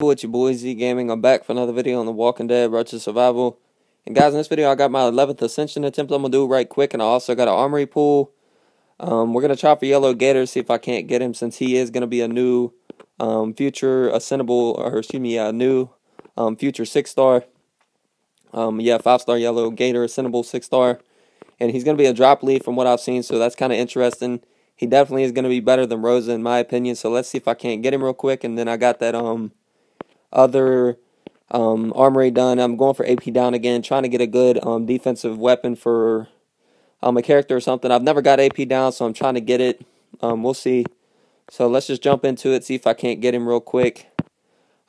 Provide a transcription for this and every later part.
What's your boy Z Gaming? I'm back for another video on The Walking Dead Road to Survival. And guys, in this video I got my 11th Ascension attempt I'm going to do right quick. And I also got an Armory Pull. Um, we're going to try for Yellow Gator, see if I can't get him since he is going to be a new um, future Ascendable, or excuse me, a new um, future 6-star. Um, yeah, 5-star Yellow Gator, Ascendable 6-star. And he's going to be a drop lead from what I've seen, so that's kind of interesting he definitely is going to be better than Rosa in my opinion. So let's see if I can't get him real quick. And then I got that um other um armory done. I'm going for AP down again, trying to get a good um defensive weapon for um a character or something. I've never got AP down, so I'm trying to get it. Um, we'll see. So let's just jump into it, see if I can't get him real quick.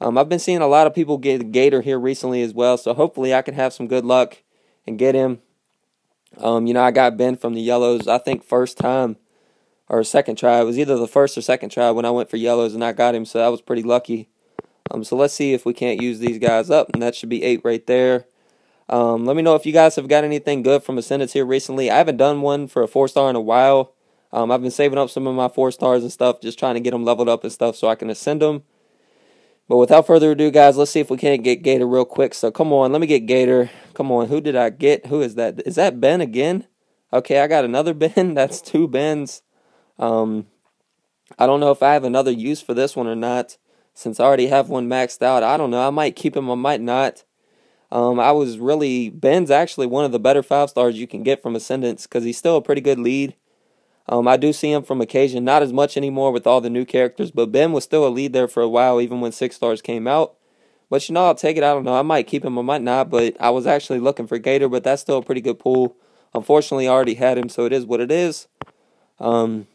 Um, I've been seeing a lot of people get Gator here recently as well, so hopefully I can have some good luck and get him. Um, you know, I got Ben from the Yellows, I think first time or second try. It was either the first or second try when I went for yellows and I got him, so I was pretty lucky. Um, so let's see if we can't use these guys up, and that should be eight right there. Um, let me know if you guys have got anything good from Ascendants here recently. I haven't done one for a four star in a while. Um, I've been saving up some of my four stars and stuff, just trying to get them leveled up and stuff so I can ascend them. But without further ado, guys, let's see if we can't get Gator real quick. So come on, let me get Gator. Come on, who did I get? Who is that? Is that Ben again? Okay, I got another Ben. That's two Bens. Um, I don't know if I have another use for this one or not, since I already have one maxed out. I don't know. I might keep him, I might not. Um, I was really Ben's actually one of the better five stars you can get from Ascendants because he's still a pretty good lead. Um, I do see him from occasion, not as much anymore with all the new characters, but Ben was still a lead there for a while, even when six stars came out. But you know, I'll take it. I don't know. I might keep him, I might not. But I was actually looking for Gator, but that's still a pretty good pool. Unfortunately, I already had him, so it is what it is. Um,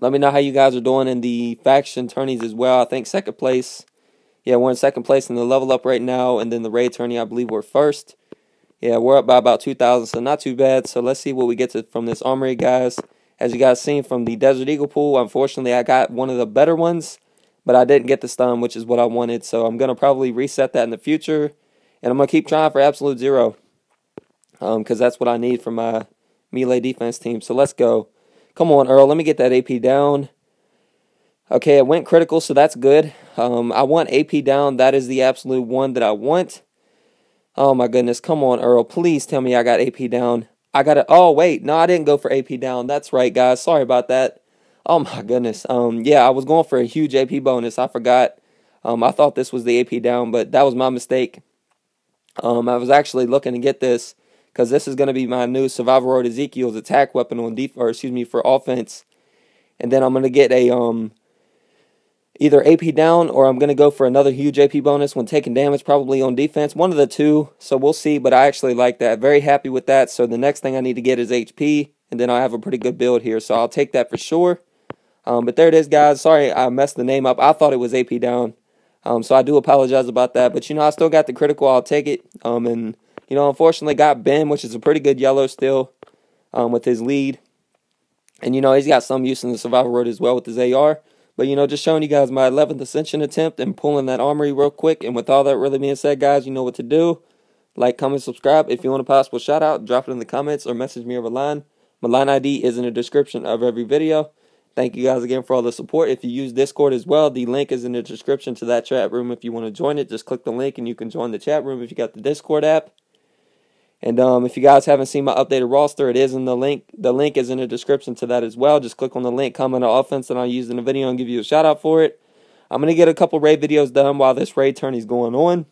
let me know how you guys are doing in the faction tourneys as well. I think second place. Yeah, we're in second place in the level up right now, and then the raid tourney, I believe we're first. Yeah, we're up by about 2,000, so not too bad. So let's see what we get to from this armory, guys. As you guys seen from the Desert Eagle pool, unfortunately, I got one of the better ones, but I didn't get the stun, which is what I wanted. So I'm going to probably reset that in the future, and I'm going to keep trying for absolute zero because um, that's what I need for my melee defense team. So let's go. Come on, Earl. Let me get that AP down. Okay, it went critical, so that's good. Um, I want AP down. That is the absolute one that I want. Oh, my goodness. Come on, Earl. Please tell me I got AP down. I got it. Oh, wait. No, I didn't go for AP down. That's right, guys. Sorry about that. Oh, my goodness. Um, yeah, I was going for a huge AP bonus. I forgot. Um, I thought this was the AP down, but that was my mistake. Um, I was actually looking to get this because this is going to be my new Survival Road Ezekiel's attack weapon on def- or excuse me for offense, and then I'm going to get a um either AP down or I'm going to go for another huge AP bonus when taking damage, probably on defense. One of the two, so we'll see. But I actually like that. Very happy with that. So the next thing I need to get is HP, and then I have a pretty good build here, so I'll take that for sure. Um, but there it is, guys. Sorry I messed the name up. I thought it was AP down. Um, so I do apologize about that. But you know, I still got the critical. I'll take it. Um, and you know, unfortunately got Ben, which is a pretty good yellow still, um, with his lead. And, you know, he's got some use in the survival road as well with his AR. But, you know, just showing you guys my 11th Ascension attempt and pulling that armory real quick. And with all that really being said, guys, you know what to do. Like, comment, subscribe. If you want a possible shout out, drop it in the comments or message me over line. My line ID is in the description of every video. Thank you guys again for all the support. If you use Discord as well, the link is in the description to that chat room. If you want to join it, just click the link and you can join the chat room if you got the Discord app. And um, if you guys haven't seen my updated roster, it is in the link. The link is in the description to that as well. Just click on the link, comment on offense, and I'll use in the video and give you a shout out for it. I'm gonna get a couple raid videos done while this raid tourney is going on.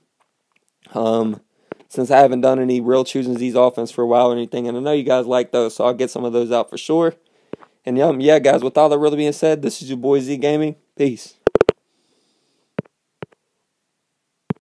Um, since I haven't done any real choosing these offense for a while or anything, and I know you guys like those, so I'll get some of those out for sure. And um, yeah, guys, with all that really being said, this is your boy Z Gaming. Peace.